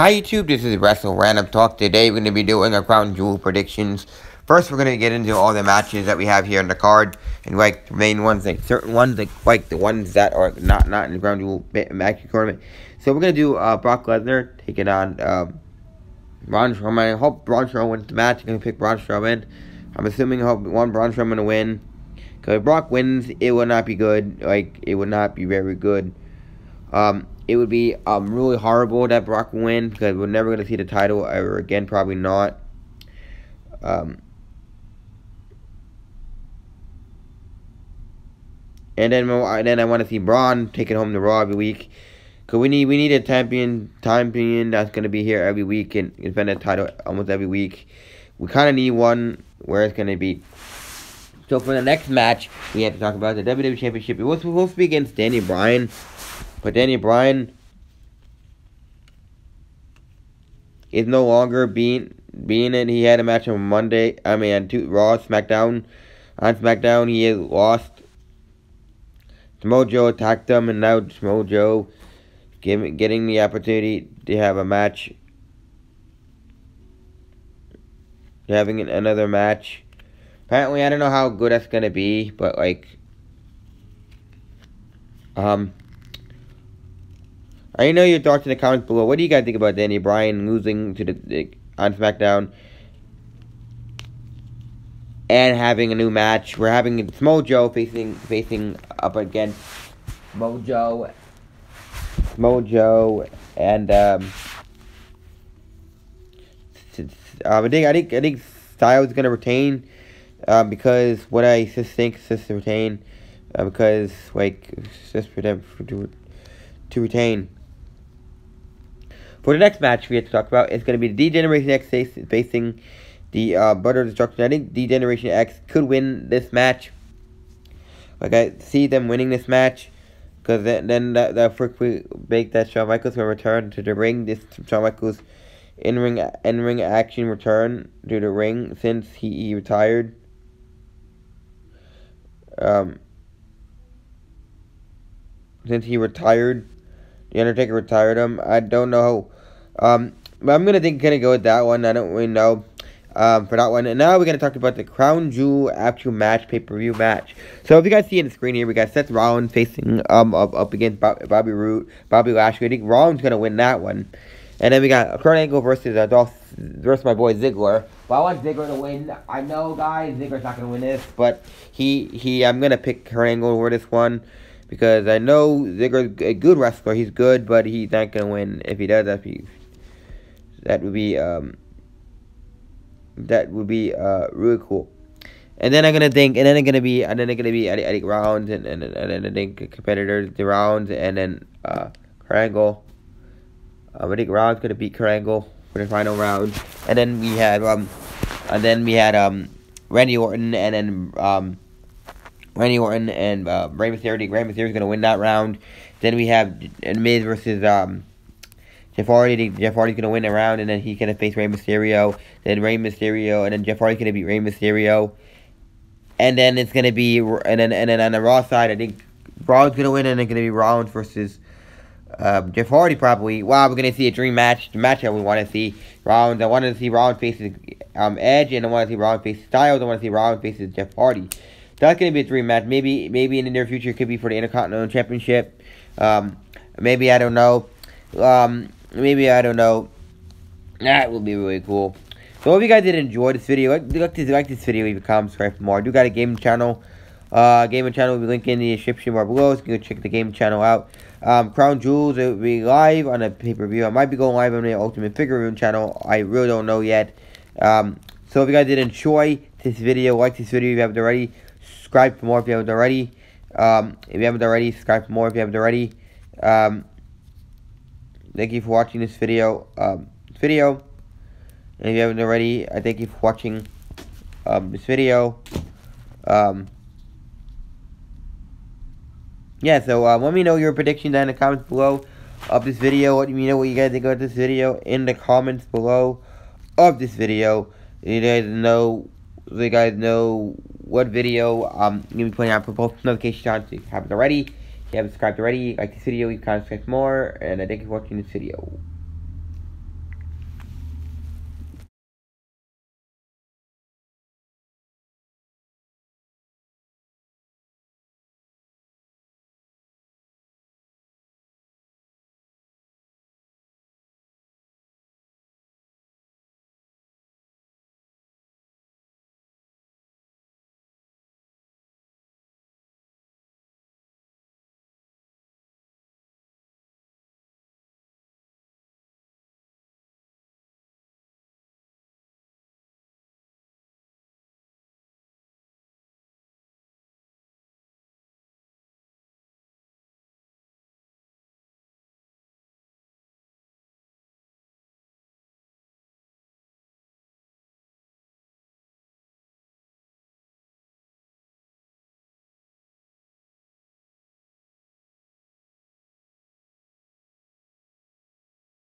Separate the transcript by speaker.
Speaker 1: Hi YouTube, this is Wrestle Random Talk. Today we're going to be doing our Crown Jewel predictions. First, we're going to get into all the matches that we have here in the card, and like the main ones, like certain ones, like like the ones that are not not in the Crown Jewel match tournament. So we're going to do uh, Brock Lesnar taking on um, Braun Strowman. I hope Braun Strowman wins the match. I'm going to pick Braun Strowman. I'm assuming I hope one Braun Strowman to win. Because if Brock wins, it will not be good. Like it would not be very good. Um, it would be um, really horrible that Brock win because we're never going to see the title ever again. Probably not. Um, and then and then I want to see Braun taking home the Raw every week. Cause we need we need a champion time champion that's gonna be here every week and defend the title almost every week. We kind of need one where it's gonna be. So for the next match, we have to talk about the WWE Championship. It was supposed to be against Danny Bryan. But Danny Bryan is no longer being being it. He had a match on Monday. I mean, two, Raw, SmackDown. On SmackDown, he has lost. Samoa Joe attacked him, and now Samoa Joe giving getting the opportunity to have a match. Having another match. Apparently, I don't know how good that's gonna be, but like, um. I know your thoughts in the comments below. What do you guys think about Danny Bryan losing to the on SmackDown and having a new match? We're having Mojo facing facing up against Mojo, Mojo, and um, um, I think I think I think Styles is gonna retain um, because what I just think is to retain uh, because like just for them to to retain. For the next match we have to talk about, it's going to be the D-Generation X facing the uh, Brother Destruction. I think D-Generation X could win this match. Like, I see them winning this match. Because then, then that, that quickly make that Shawn Michaels will return to the ring. This Shawn Michaels in-ring in-ring action return to the ring since he, he retired. Um, since he retired the Undertaker retired him. I don't know. Um, but I'm gonna think gonna go with that one. I don't really know. Um, for that one. And now we're going to talk about the Crown Jewel actual match, pay-per-view match. So if you guys see in the screen here, we got Seth Rollins facing um up, up against Bobby Roode, Bobby Lashley. I think Rollins going to win that one. And then we got Kurt Angle versus uh, Dolph, versus my boy Ziggler. But I want Ziggler to win. I know, guys, Ziggler's not going to win this, but he, he, I'm going to pick Kurt Angle for this one because I know Ziggler's a good wrestler. He's good, but he's not gonna win. If he does, that be that would be um that would be uh really cool. And then I'm gonna think, and then I'm gonna be, and then I'm gonna be, I, I think rounds, and, and and then I think competitors the rounds, and then uh Krangle. Um, I think rounds gonna beat Krangle for the final round, and then we had um, and then we had um Randy Orton, and then um Randy Orton and uh, Rey Mysterio. Rey Mysterio is going to win that round. Then we have Miz versus um, Jeff Hardy. Jeff Hardy's going to win the round, and then he's going to face Rey Mysterio. Then Rey Mysterio, and then Jeff Hardy's going to beat Rey Mysterio. And then it's going to be, and then and then on the Raw side, I think Raw's going to win, and it's going to be Rollins versus um, Jeff Hardy probably. Wow, we're going to see a dream match, the match that we want to see. Rollins, I want to see Rollins faces um, Edge, and I want to see Rollins faces Styles. I want to see Rollins faces Jeff Hardy that's going to be a dream match. Maybe maybe in the near future it could be for the Intercontinental Championship. Um, maybe I don't know. Um, maybe I don't know. That would be really cool. So if you guys did enjoy this video, like, like, this, like this video, leave a comment, subscribe for more. I do got a gaming channel. Uh, gaming channel will be linked in the description bar below. So you can go check the gaming channel out. Um, Crown Jewels it will be live on a pay-per-view. I might be going live on the Ultimate Figure Room channel. I really don't know yet. Um, so if you guys did enjoy this video, like this video if you haven't already, subscribe for more if you haven't already. Um, if you haven't already, subscribe for more if you haven't already. Um, thank you for watching this video. Um, video. And if you haven't already, I thank you for watching um, this video. Um, yeah, so uh, let me know your predictions in the comments below of this video. Let me know what you guys think about this video in the comments below of this video. You guys know, you guys know what video um, to be putting out for both notifications on if you haven't already. If you haven't subscribed already, like this video, you can subscribe more, and I thank you for watching this video.